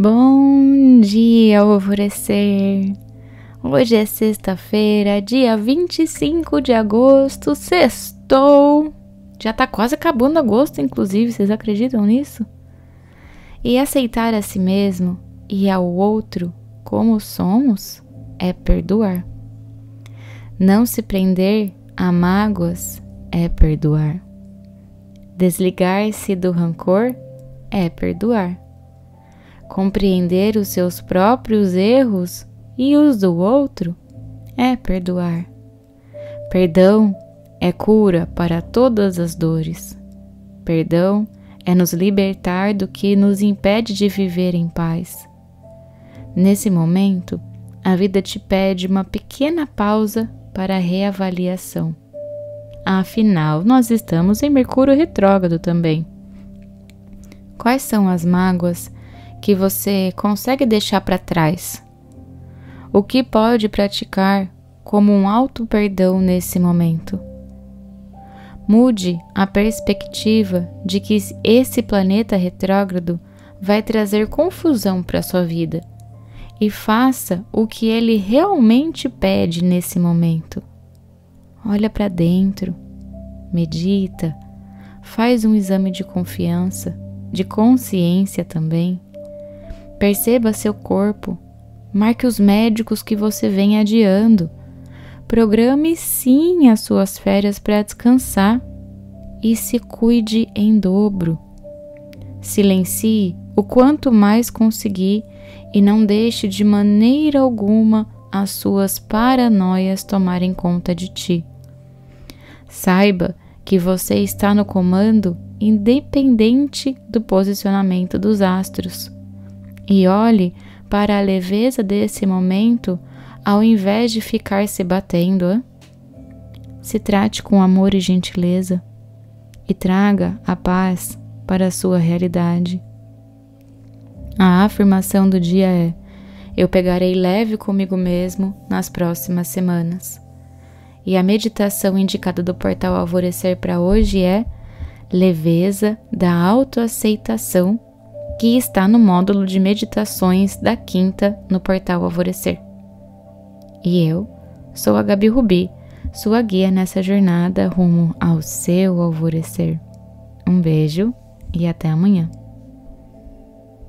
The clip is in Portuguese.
Bom dia, alvorecer! Hoje é sexta-feira, dia 25 de agosto, sextou! Já tá quase acabando agosto, inclusive, vocês acreditam nisso? E aceitar a si mesmo e ao outro como somos é perdoar. Não se prender a mágoas é perdoar. Desligar-se do rancor é perdoar. Compreender os seus próprios erros e os do outro é perdoar. Perdão é cura para todas as dores. Perdão é nos libertar do que nos impede de viver em paz. Nesse momento, a vida te pede uma pequena pausa para reavaliação. Afinal, nós estamos em Mercúrio retrógrado também. Quais são as mágoas que você consegue deixar para trás? O que pode praticar como um alto perdão nesse momento? Mude a perspectiva de que esse planeta retrógrado vai trazer confusão para sua vida e faça o que ele realmente pede nesse momento. Olha para dentro, medita, faz um exame de confiança, de consciência também. Perceba seu corpo, marque os médicos que você vem adiando. Programe sim as suas férias para descansar e se cuide em dobro. Silencie o quanto mais conseguir e não deixe de maneira alguma as suas paranoias tomarem conta de ti. Saiba que você está no comando independente do posicionamento dos astros. E olhe para a leveza desse momento ao invés de ficar se batendo. Hein? Se trate com amor e gentileza e traga a paz para a sua realidade. A afirmação do dia é: Eu pegarei leve comigo mesmo nas próximas semanas. E a meditação indicada do portal Alvorecer para hoje é Leveza da Autoaceitação, que está no módulo de meditações da quinta no portal Alvorecer. E eu sou a Gabi Rubi, sua guia nessa jornada rumo ao seu alvorecer. Um beijo e até amanhã.